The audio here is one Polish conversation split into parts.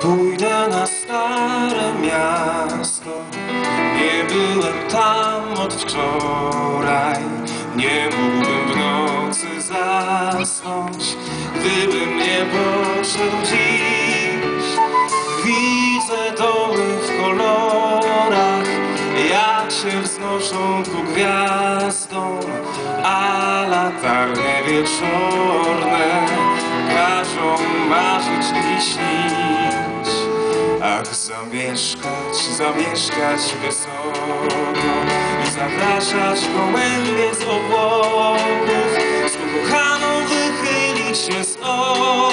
Pójdę na stare miasto. Nie byłem tam od wczoraj. Nie mógłbym w nocy zasnąć Gdybym nie poszedł dziś. Widzę domy w kolorach Jak się wznoszą ku gwiazdom A latarnie wieczorne Każą marzyć i śnić zamieszkać, zamieszkać wysoko I zapraszać gołębie z obłoków Z wychylić się z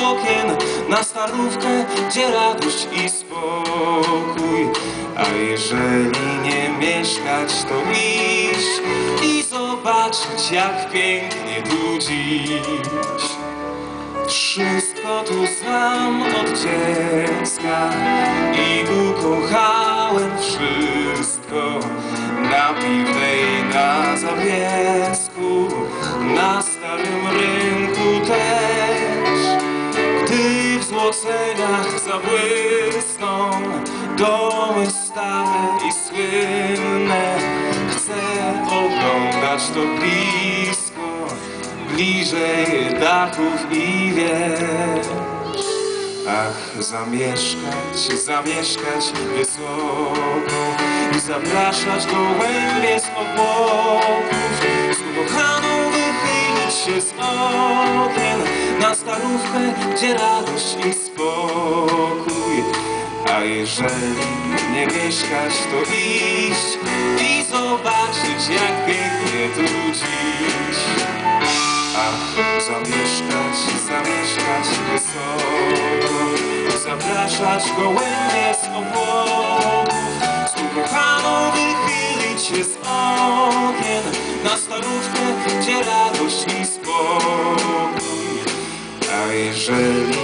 okien Na starówkę, gdzie radość i spokój. A jeżeli nie mieszkać, to iść I zobaczyć, jak pięknie tu dziś wszystko tu znam od dziecka i ukochałem wszystko na piwnej na zawiesku, na starym rynku też. Gdy w złoceniach zabłysną domy stare i słynne, chcę oglądać to blisko bliżej dachów i wież. Ach, zamieszkać, zamieszkać wysoko i zapraszać gołębie z obłoków, z ukochaną wychylić się z okien na starówkę, gdzie radość i spokój. A jeżeli nie mieszkać, to iść i zobaczyć, jak pięknie tu dziś. Wysoko Zapraszać gołębie z obłoków Z ukochaną wychylić się z okien. Na starówkę, gdzie radość i spokój. A jeżeli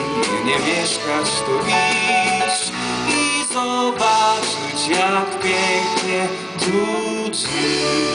nie mieszkać, to iść I zobaczyć, jak pięknie tu dziś